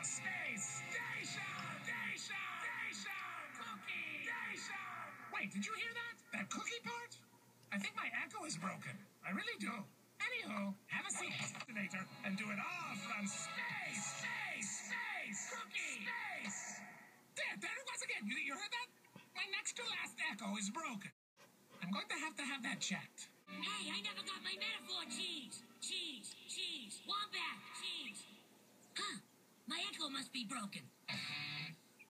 Space Station! Station! Station! Cookie! Station! Wait, did you hear that? That cookie part? I think my echo is broken. I really do. Anywho, have a seat, Detonator, and do it all from space! Space! Space! Cookie! Space! There, there it was again. You, you heard that? My next to last echo is broken. I'm going to have to have that checked. Hey, I never got my must be broken.